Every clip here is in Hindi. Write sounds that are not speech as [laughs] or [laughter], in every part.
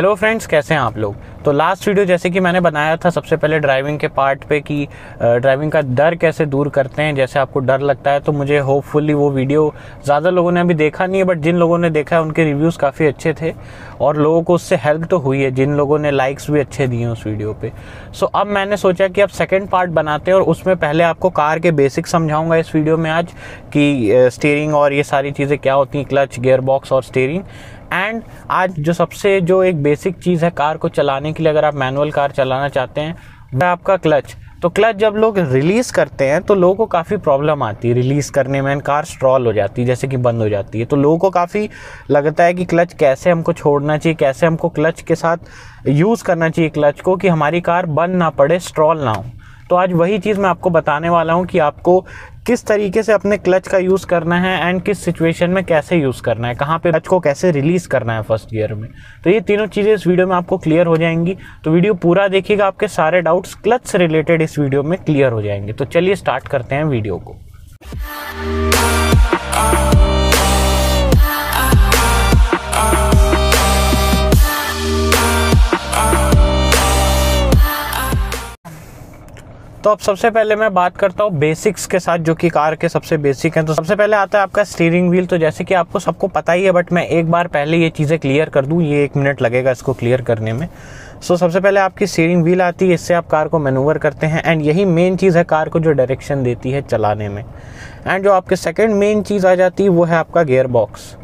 हेलो फ्रेंड्स कैसे हैं आप लोग? तो लास्ट वीडियो जैसे कि मैंने बनाया था, सबसे पहले ड्राइविंग के पार्ट पे कि ड्राइविंग का डर कैसे दूर करते हैं, जैसे आपको डर लगता है तो मुझे होपफुली वो वीडियो ज़्यादा लोगों ने अभी देखा नहीं है बट जिन लोगों ने देखा है, उनके रिव्यूज़ काफ़ी अच्छे थे, और लोगों को उससे हेल्प तो हुई है, जिन लोगों ने लाइक्स भी अच्छे दिए उस वीडियो पर सो अब मैंने सोचा कि अब सेकेंड पार्ट बनाते हैं, और उसमें पहले आपको कार के बेसिक समझाऊँगा इस वीडियो में आज, कि स्टेयरिंग और ये सारी चीज़ें क्या होती हैं क्लच गेयर बॉक्स और स्टेयरिंग एंड आज जो सबसे जो एक बेसिक चीज़ है कार को चलाने के लिए अगर आप मैनुअल कार चलाना चाहते हैं, वह आपका क्लच तो क्लच जब लोग रिलीज़ करते हैं तो लोगों को काफ़ी प्रॉब्लम आती है रिलीज़ करने में कार स्ट्रॉल हो जाती है, जैसे कि बंद हो जाती है. तो लोगों को काफ़ी लगता है कि क्लच कैसे हमको छोड़ना चाहिए, कैसे हमको क्लच के साथ यूज़ करना चाहिए क्लच को, कि हमारी कार बंद ना पड़े स्ट्रॉल ना हो. तो आज वही चीज़ मैं आपको बताने वाला हूँ कि आपको किस तरीके से अपने क्लच का यूज़ करना है एंड किस सिचुएशन में कैसे यूज़ करना है, कहाँ पे क्लच को कैसे रिलीज़ करना है फ़र्स्ट ईयर में। तो ये तीनों चीज़ें इस वीडियो में आपको क्लियर हो जाएँगी। तो वीडियो पूरा देखिएगा, आपके सारे डाउट्स क्लच से रिलेटेड इस वीडियो में क्लियर हो जाएँगे। तो चलिए स्टार्ट करते हैं वीडियो को। तो अब सबसे पहले मैं बात करता हूँ बेसिक्स के साथ जो कि कार के सबसे बेसिक हैं। तो सबसे पहले आता है आपका स्टीयरिंग व्हील तो जैसे कि आपको सबको पता ही है बट मैं एक बार पहले ये चीज़ें क्लियर कर दूँ ये एक मिनट लगेगा इसको क्लियर करने में। सो so, सबसे पहले आपकी स्टीयरिंग व्हील आती है इससे आप कार को मैनूवर करते हैं। एंड यही मेन चीज़ है कार को जो डायरेक्शन देती है चलाने में। एंड जो आपके सेकेंड मेन चीज़ आ जाती है वो है आपका गेयर बॉक्स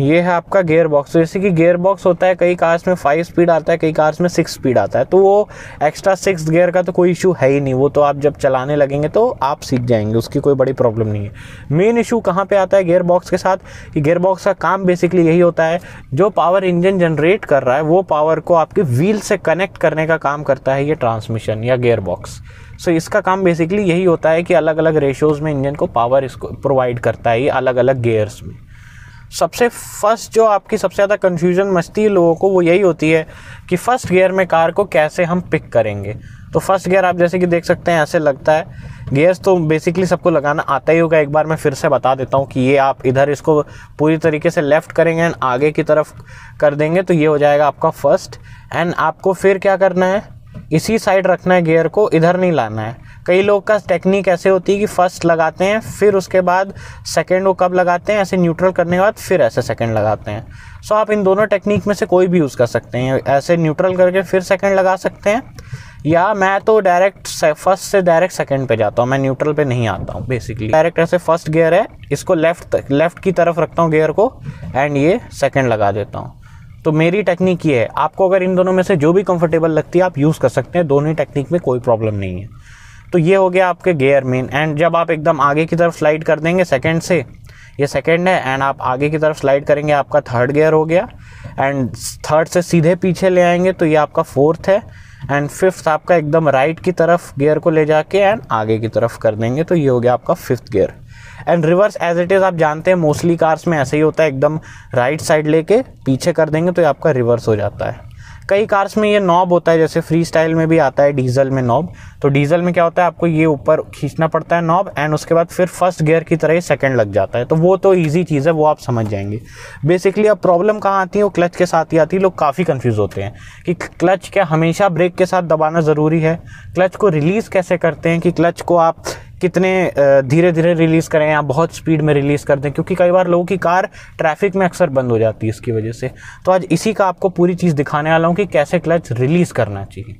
ये है आपका गेयर बॉक्स तो जैसे कि गेयर बॉक्स होता है कई कार्स में फाइव स्पीड आता है कई कार्स में सिक्स स्पीड आता है। तो वो एक्स्ट्रा सिक्स गियर का तो कोई इशू है ही नहीं। वो तो आप जब चलाने लगेंगे तो आप सीख जाएँगे उसकी कोई बड़ी प्रॉब्लम नहीं है। मेन इशू कहाँ पर आता है गेयर बॉक्स के साथ? कि गेयर बॉक्स का काम बेसिकली यही होता है जो पावर इंजन जनरेट कर रहा है वो पावर को आपके व्हील से कनेक्ट करने का काम करता है ये ट्रांसमिशन या गेयर बॉक्स सो so, इसका काम बेसिकली यही होता है कि अलग अलग रेशोज़ में इंजन को पावर इसको प्रोवाइड करता है ये अलग अलग गेयर्स में। सबसे फ़र्स्ट जो आपकी सबसे ज़्यादा कन्फ्यूज़न मचती है लोगों को, वो यही होती है कि फ़र्स्ट गियर में कार को कैसे हम पिक करेंगे। तो फ़र्स्ट गियर आप जैसे कि देख सकते हैं, ऐसे लगता है। गियर्स तो बेसिकली सबको लगाना आता ही होगा, एक बार मैं फिर से बता देता हूँ कि ये आप इधर इसको पूरी तरीके से लेफ़्ट करेंगे एंड आगे की तरफ़ कर देंगे तो ये हो जाएगा आपका फ़र्स्ट एंड आपको फिर क्या करना है? इसी साइड रखना है गियर को, इधर नहीं लाना है। कई लोग का टेक्निक ऐसे होती है कि फ़र्स्ट लगाते हैं, फिर उसके बाद सेकेंड वो कब लगाते हैं, ऐसे न्यूट्रल करने के बाद फिर ऐसे सेकेंड लगाते हैं। सो आप इन दोनों टेक्निक में से कोई भी यूज़ कर सकते हैं। ऐसे न्यूट्रल करके फिर सेकेंड लगा सकते हैं। या मैं तो डायरेक्ट फ़र्स्ट से डायरेक्ट सेकंड पे जाता हूँ, मैं न्यूट्रल पे नहीं आता हूँ बेसिकली डायरेक्ट ऐसे फ़र्स्ट गियर है, इसको लेफ़्ट लेफ़्ट की तरफ़ रखता हूँ गियर को एंड ये सेकंड लगा देता हूँ। तो मेरी टेक्निक ये है। आपको अगर इन दोनों में से जो भी कंफर्टेबल लगती है, आप यूज़ कर सकते हैं। दोनों ही टेक्निक में कोई प्रॉब्लम नहीं है। तो ये हो गया आपके गेयर मेन एंड जब आप एकदम आगे की तरफ़ स्लाइड कर देंगे सेकेंड से, ये सेकेंड है। एंड आप आगे की तरफ़ स्लाइड करेंगे, आपका थर्ड गियर हो गया। एंड थर्ड से सीधे पीछे ले आएँगे तो ये आपका फोर्थ है। एंड फिफ्थ आपका एकदम राइट की तरफ़ गियर को ले जाके एंड आगे की तरफ़ कर देंगे तो ये हो गया आपका fifth gear and reverse as it is आप जानते हैं मोस्टली कार्स में ऐसे ही होता है, एकदम राइट साइड लेके पीछे कर देंगे तो ये आपका रिवर्स हो जाता है। कई कार्स में ये नॉब होता है, जैसे फ्री स्टाइल में भी आता है डीजल में नॉब तो डीजल में क्या होता है, आपको ये ऊपर खींचना पड़ता है नॉब एंड उसके बाद फिर फ़र्स्ट गियर की तरह ही सेकंड लग जाता है। तो वो तो ईजी चीज़ है, वो आप समझ जाएँगे। बेसिकली अब प्रॉब्लम कहाँ आती है, वो क्लच के साथ ही आती है, लोग काफ़ी कन्फ्यूज़ होते हैं कि क्लच क्या हमेशा ब्रेक के साथ दबाना ज़रूरी है? क्लच को रिलीज़ कैसे करते हैं कि क्लच को आप कितने धीरे धीरे रिलीज़ करें या बहुत स्पीड में रिलीज़ कर दें, क्योंकि कई बार लोगों की कार ट्रैफ़िक में अक्सर बंद हो जाती है इसकी वजह से। तो आज इसी का आपको पूरी चीज़ दिखाने वाला हूँ कि कैसे क्लच रिलीज़ करना चाहिए।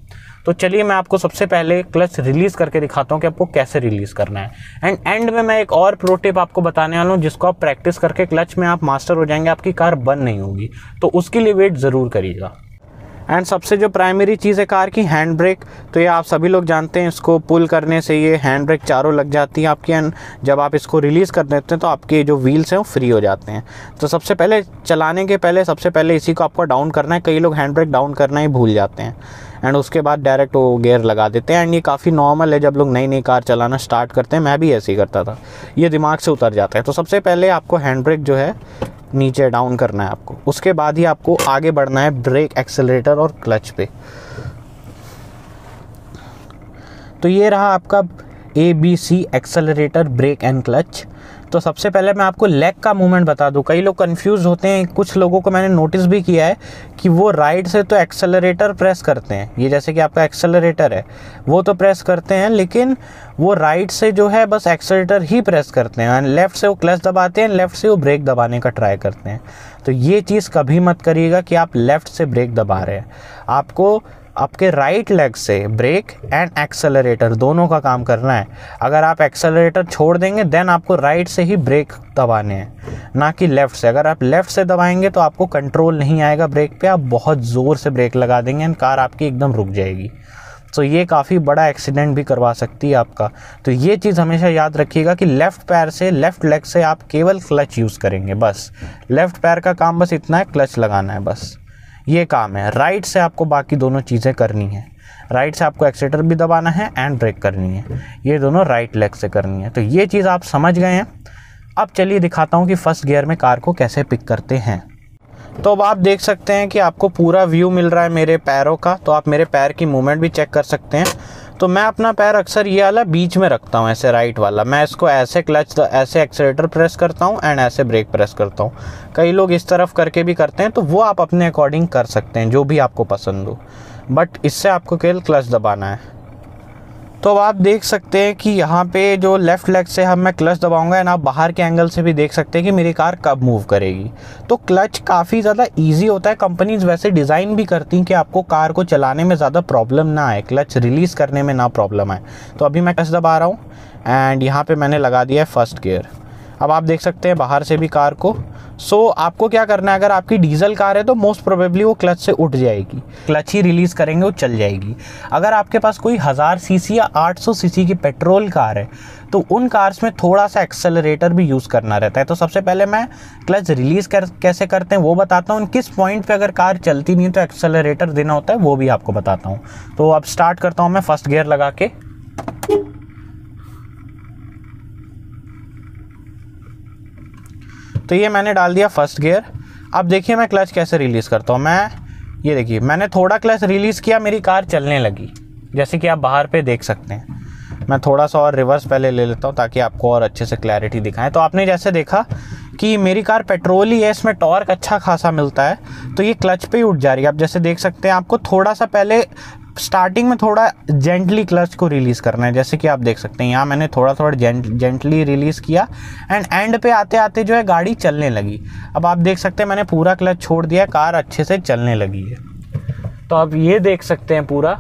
तो चलिए मैं आपको सबसे पहले क्लच रिलीज़ करके दिखाता हूँ कि आपको कैसे रिलीज़ करना है। एंड एंड में मैं एक और प्रोटिप आपको बताने वाला हूँ, जिसको आप प्रैक्टिस करके क्लच में आप मास्टर हो जाएँगे, आपकी कार बंद नहीं होगी। तो उसके लिए वेट ज़रूर करिएगा। एंड सबसे जो प्राइमरी चीज़ है कार की हैंड ब्रेक तो ये आप सभी लोग जानते हैं, इसको पुल करने से ये हैंड ब्रेक चारों लग जाती है आपकी। एंड जब आप इसको रिलीज़ कर देते हैं तो आपके जो व्हील्स हैं वो फ्री हो जाते हैं। तो सबसे पहले चलाने के पहले, सबसे पहले इसी को आपको डाउन करना है। कई लोग हैंड ब्रेक डाउन करना ही भूल जाते हैं। एंड उसके बाद डायरेक्ट वो गेयर लगा देते हैं। एंड ये काफ़ी नॉर्मल है, जब लोग नई नई कार चलाना स्टार्ट करते हैं। मैं भी ऐसे ही करता था। ये दिमाग से उतर जाता है। तो सबसे पहले आपको हैंड ब्रेक जो है नीचे डाउन करना है आपको। उसके बाद ही आपको आगे बढ़ना है ब्रेक एक्सेलेटर और क्लच पे। तो ये रहा आपका A B C accelerator brake and clutch तो सबसे पहले मैं आपको लेग का मूवमेंट बता दूँ। कई लोग कंफ्यूज होते हैं। कुछ लोगों को मैंने नोटिस भी किया है कि वो राइट से तो एक्सेलरेटर प्रेस करते हैं। ये जैसे कि आपका एक्सेलरेटर है। वो तो प्रेस करते हैं, लेकिन वो राइट से जो है बस एक्सेलरेटर ही प्रेस करते हैं। एंड लेफ़्ट से वो क्लच दबाते हैं लेफ़्ट से वो ब्रेक दबाने का ट्राई करते हैं। तो ये चीज़ कभी मत करिएगा कि आप लेफ़्ट से ब्रेक दबा रहे हैं। आपको आपके राइट लेग से ब्रेक एंड एक्सेलरेटर दोनों का काम करना है। अगर आप एक्सेलरेटर छोड़ देंगे देन आपको राइट से ही ब्रेक दबाने हैं, ना कि लेफ़्ट से। अगर आप लेफ़्ट से दबाएँगे तो आपको कंट्रोल नहीं आएगा ब्रेक पे। आप बहुत ज़ोर से ब्रेक लगा देंगे एंड कार आपकी एकदम रुक जाएगी। तो ये काफ़ी बड़ा एक्सीडेंट भी करवा सकती है आपका। तो ये चीज़ हमेशा याद रखिएगा कि लेफ़्ट पैर से लेफ़्ट लेग से आप केवल क्लच यूज़ करेंगे, बस। लेफ़्ट पैर का काम बस इतना है क्लच लगाना है, बस। ये काम है। राइट से आपको बाकी दोनों चीज़ें करनी है। राइट से आपको एक्सेटर भी दबाना है एंड ब्रेक करनी है। ये दोनों राइट लेग से करनी है। तो ये चीज़ आप समझ गए हैं। अब चलिए दिखाता हूँ कि फ़र्स्ट गियर में कार को कैसे पिक करते हैं। तो अब आप देख सकते हैं कि आपको पूरा व्यू मिल रहा है मेरे पैरों का। तो आप मेरे पैर की मूवमेंट भी चेक कर सकते हैं। तो मैं अपना पैर अक्सर ये वाला बीच में रखता हूँ, ऐसे राइट वाला। मैं इसको ऐसे क्लच ऐसे एक्सेलेटर प्रेस करता हूँ एंड ऐसे ब्रेक प्रेस करता हूँ। कई लोग इस तरफ़ करके भी करते हैं तो वो आप अपने अकॉर्डिंग कर सकते हैं, जो भी आपको पसंद हो। बट इससे आपको केवल क्लच दबाना है। तो अब आप देख सकते हैं कि यहाँ पे जो लेफ़्ट लेग से हम मैं क्लच दबाऊँगा एंड आप बाहर के एंगल से भी देख सकते हैं कि मेरी कार कब मूव करेगी। तो क्लच काफ़ी ज़्यादा इजी होता है। कंपनीज़ वैसे डिज़ाइन भी करती हैं कि आपको कार को चलाने में ज़्यादा प्रॉब्लम ना आए। क्लच रिलीज़ करने में ना प्रॉब्लम आए। तो अभी मैं क्लच दबा रहा हूँ एंड यहाँ पर मैंने लगा दिया है फ़र्स्ट गियर अब आप देख सकते हैं बाहर से भी कार को। सो so, आपको क्या करना है? अगर आपकी डीजल कार है तो मोस्ट प्रोबेबली वो क्लच से उठ जाएगी। क्लच ही रिलीज़ करेंगे वो चल जाएगी। अगर आपके पास कोई हज़ार सीसी या 800 सीसी की पेट्रोल कार है तो उन कार्स में थोड़ा सा एक्सेलरेटर भी यूज़ करना रहता है। तो सबसे पहले मैं क्लच रिलीज़ कर कैसे करते हैं वो बताता हूँ। किस पॉइंट पर अगर कार चलती नहीं तो एक्सेलरेटर देना होता है वो भी आपको बताता हूँ। तो अब स्टार्ट करता हूँ मैं फ़र्स्ट गियर लगा के। तो ये मैंने डाल दिया फ़र्स्ट गियर अब देखिए मैं क्लच कैसे रिलीज़ करता हूँ। मैं ये देखिए, मैंने थोड़ा क्लच रिलीज़ किया, मेरी कार चलने लगी। जैसे कि आप बाहर पे देख सकते हैं। मैं थोड़ा सा और रिवर्स पहले ले लेता हूँ ताकि आपको और अच्छे से क्लैरिटी दिखाएँ। तो आपने जैसे देखा कि मेरी कार पेट्रोल ही है, इसमें टॉर्क अच्छा खासा मिलता है। तो ये क्लच पे ही उठ जा रही है। आप जैसे देख सकते हैं, आपको थोड़ा सा पहले स्टार्टिंग में थोड़ा जेंटली क्लच को रिलीज़ करना है जैसे कि आप देख सकते हैं यहाँ मैंने थोड़ा थोड़ा जेंट जेंटली रिलीज़ किया एंड एंड पे आते आते जो है गाड़ी चलने लगी। अब आप देख सकते हैं मैंने पूरा क्लच छोड़ दिया कार अच्छे से चलने लगी है। तो आप ये देख सकते हैं पूरा।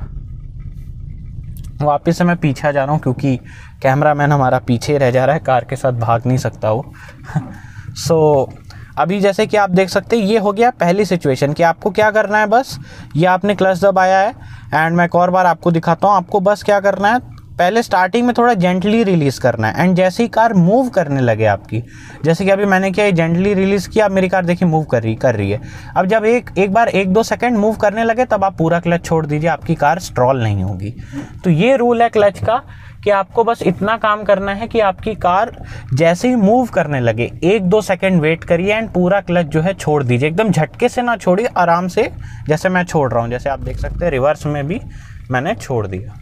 वापस से मैं पीछे जा रहा हूँ क्योंकि कैमरा मैन हमारा पीछे रह जा रहा है कार के साथ भाग नहीं सकता वो। सो [laughs] so, अभी जैसे कि आप देख सकते हैं ये हो गया पहली सिचुएशन कि आपको क्या करना है बस ये आपने क्लच दबाया है एंड मैं एक और बार आपको दिखाता हूँ, आपको बस क्या करना है, पहले स्टार्टिंग में थोड़ा जेंटली रिलीज़ करना है। एंड जैसे ही कार मूव करने लगे आपकी, जैसे कि अभी मैंने क्या जेंटली रिलीज़ किया, मेरी कार देखिए मूव कर रही कर रही है। अब जब एक एक बार एक दो सेकंड मूव करने लगे, तब आप पूरा क्लच छोड़ दीजिए, आपकी कार स्ट्रॉल नहीं होगी। तो ये रूल है क्लच का। कि आपको बस इतना काम करना है कि आपकी कार जैसे ही मूव करने लगे। एक दो सेकंड वेट करिए एंड पूरा क्लच जो है छोड़ दीजिए। एकदम झटके से ना छोड़िए, आराम से, जैसे मैं छोड़ रहा हूँ। जैसे आप देख सकते हैं रिवर्स में भी मैंने छोड़ दिया।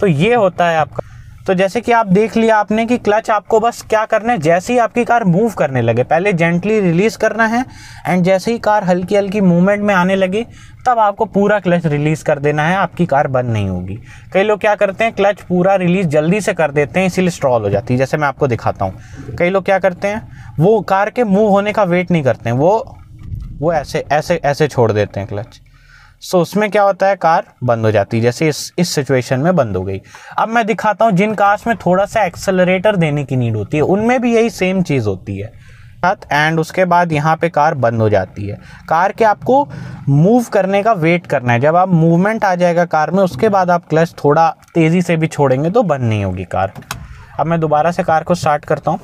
तो ये होता है आपका तो जैसे कि आप देख लिया आपने कि क्लच आपको बस क्या करना है? जैसे ही आपकी कार मूव करने लगे, पहले जेंटली रिलीज़ करना है एंड जैसे ही कार हल्की हल्की मूवमेंट में आने लगे, तब आपको पूरा क्लच रिलीज़ कर देना है, आपकी कार बंद नहीं होगी। कई लोग क्या करते हैं, क्लच पूरा रिलीज़ जल्दी से कर देते हैं, इसीलिए स्ट्रॉल हो जाती है, जैसे मैं आपको दिखाता हूँ। कई लोग क्या करते हैं, वो कार के मूव होने का वेट नहीं करते हैं, वो वो ऐसे ऐसे ऐसे छोड़ देते हैं क्लच। सो उसमें क्या होता है? कार बंद हो जाती है, जैसे इस इस सिचुएशन में बंद हो गई। अब मैं दिखाता हूँ, जिन कार्स में थोड़ा सा एक्सेलरेटर देने की नीड होती है, उनमें भी यही सेम चीज़ होती है। एंड उसके बाद यहाँ पे कार बंद हो जाती है। कार के आपको मूव करने का वेट करना है। जब आप मूवमेंट आ जाएगा कार में, उसके बाद आप क्लच थोड़ा तेज़ी से भी छोड़ेंगे तो बंद नहीं होगी कार अब मैं दोबारा से कार को स्टार्ट करता हूँ।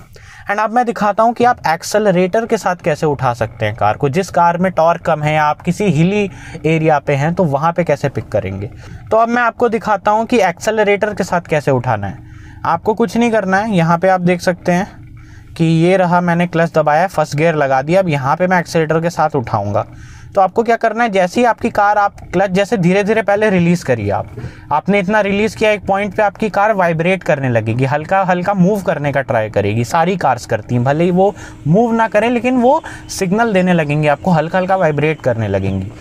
एंड अब मैं दिखाता हूँ कि आप एक्सेलरेटर के साथ कैसे उठा सकते हैं कार को। जिस कार में टॉर्क कम है, आप किसी हिली एरिया पे हैं तो वहाँ पे कैसे पिक करेंगे? तो अब मैं आपको दिखाता हूँ कि एक्सेलरेटर के साथ कैसे उठाना है। आपको कुछ नहीं करना है। यहाँ पर आप देख सकते हैं कि ये रहा मैंने क्लच दबाया फ़र्स्ट गियर लगा दिया। अब यहाँ पे मैं एक्सेलेटर के साथ उठाऊँगा। तो आपको क्या करना है, जैसे ही आपकी कार, आप क्लच जैसे धीरे धीरे पहले रिलीज़ करिए आप। आपने इतना रिलीज़ किया, एक पॉइंट पे आपकी कार वाइब्रेट करने लगेगी हल्का हल्का मूव करने का ट्राई करेगी, सारी कार्स करती हैं, भले ही वो मूव ना करें, लेकिन वो सिग्नल देने लगेंगे, आपको हल्का हल्का वाइब्रेट करने लगेंगी।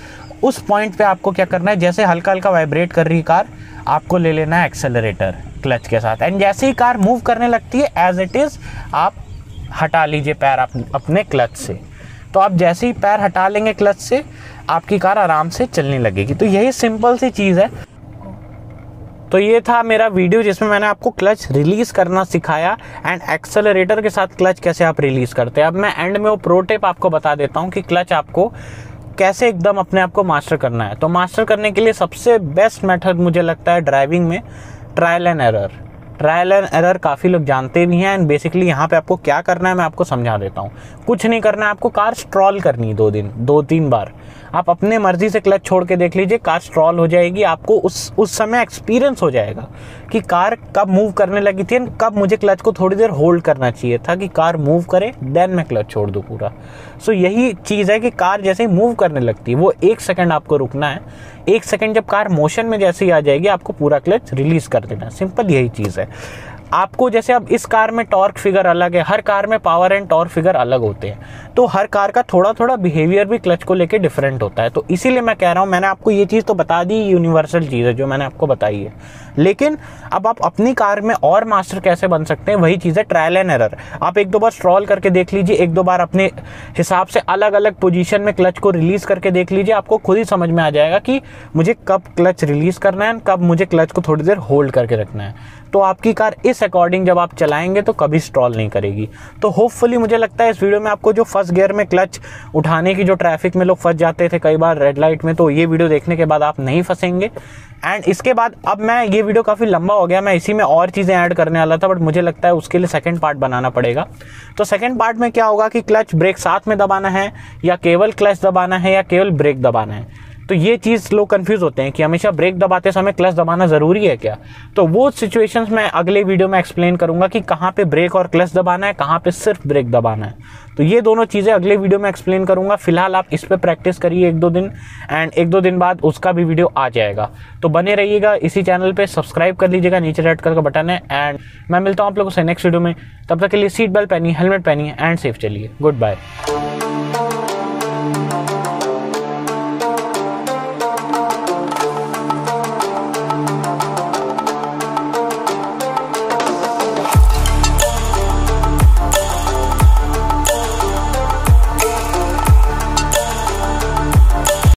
उस पॉइंट पे आपको क्या करना है, जैसे हल्का हल्का वाइब्रेट कर रही कार, आपको ले लेना है एक्सेलरेटर क्लच के साथ। एंड जैसे ही कार मूव करने लगती है एज इट इज़ आप हटा लीजिए पैर अपने क्लच से। तो आप जैसे ही पैर हटा लेंगे क्लच से, आपकी कार आराम से चलने लगेगी। तो यही सिंपल सी चीज़ है। तो ये था मेरा वीडियो जिसमें मैंने आपको क्लच रिलीज़ करना सिखाया एंड एक्सेलरेटर के साथ क्लच कैसे आप रिलीज़ करते हैं। अब मैं एंड में वो प्रो टिप आपको बता देता हूँ कि क्लच आपको कैसे एकदम अपने आप को मास्टर करना है। तो मास्टर करने के लिए सबसे बेस्ट मेथड मुझे लगता है ड्राइविंग में, trial and error. Trial and error काफ़ी लोग जानते भी हैं एंड बेसिकली यहाँ पे आपको क्या करना है, मैं आपको समझा देता हूँ। कुछ नहीं करना है, आपको कार स्ट्रॉल करनी है दो दिन दो तीन बार। आप अपने मर्ज़ी से क्लच छोड़ के देख लीजिए कार स्ट्रॉल हो जाएगी आपको उस उस समय एक्सपीरियंस हो जाएगा कि कार कब मूव करने लगी थी एंड कब मुझे क्लच को थोड़ी देर होल्ड करना चाहिए था कि कार मूव करे देन मैं क्लच छोड़ दूँ पूरा। सो so, यही चीज़ है कि कार जैसे ही मूव करने लगती है वो एक सेकेंड आपको रुकना है। एक सेकेंड जब कार मोशन में जैसे ही आ जाएगी आपको पूरा क्लच रिलीज़ कर देना सिंपल यही चीज़ है। आपको जैसे अब इस कार में टॉर्क फिगर अलग है, हर कार में पावर एंड टॉर्क फिगर अलग होते हैं। तो हर कार का थोड़ा थोड़ा बिहेवियर भी क्लच को लेके डिफरेंट होता है। तो इसीलिए मैं कह रहा हूँ, मैंने आपको ये चीज़ तो बता दी यूनिवर्सल चीज़ है जो मैंने आपको बताई है। लेकिन अब आप अपनी कार में और मास्टर कैसे बन सकते हैं, वही चीज़ है ट्रायल एंड एरर आप एक दो बार स्ट्रॉल करके देख लीजिए, एक दो बार अपने हिसाब से अलग अलग पोजीशन में क्लच को रिलीज़ करके देख लीजिए, आपको खुद ही समझ में आ जाएगा कि मुझे कब क्लच रिलीज़ करना है, कब मुझे क्लच को थोड़ी देर होल्ड करके रखना है। तो आपकी कार इस अकॉर्डिंग जब आप चलाएँगे तो कभी स्ट्रॉल नहीं करेगी। तो होपफुली मुझे लगता है इस वीडियो में आपको जो फ़र्स्ट गियर में क्लच उठाने की, जो ट्रैफ़िक में लोग फंस जाते थे कई बार रेड लाइट में तो ये वीडियो देखने के बाद आप नहीं फंसेंगे। एंड इसके बाद अब मैं, ये वीडियो काफ़ी लंबा हो गया, मैं इसी में और चीज़ें ऐड करने वाला था बट मुझे लगता है उसके लिए सेकंड पार्ट बनाना पड़ेगा। तो सेकंड पार्ट में क्या होगा कि क्लच ब्रेक साथ में दबाना है, या केवल क्लच दबाना है, या केवल ब्रेक दबाना है? तो ये चीज़ लोग कंफ्यूज होते हैं कि हमेशा ब्रेक दबाते समय क्लच दबाना ज़रूरी है क्या? तो वो सिचुएशंस मैं अगले वीडियो में एक्सप्लेन करूँगा कि कहाँ पे ब्रेक और क्लच दबाना है, कहाँ पे सिर्फ़ ब्रेक दबाना है। तो ये दोनों चीज़ें अगले वीडियो में एक्सप्लेन करूँगा। फ़िलहाल आप इस पर प्रैक्टिस करिए एक दो दिन एंड एक दो दिन बाद उसका भी वीडियो आ जाएगा। तो बने रहिएगा इसी चैनल पर सब्सक्राइब कर लीजिएगा, नीचे रेड कलर का बटन है एंड मैं मिलता हूँ आप लोगों से नेक्स्ट वीडियो में। तब तक के लिए सीट बेल्ट पहनिए हेलमेट पहनिए एंड सेफ़ चलिए। Good bye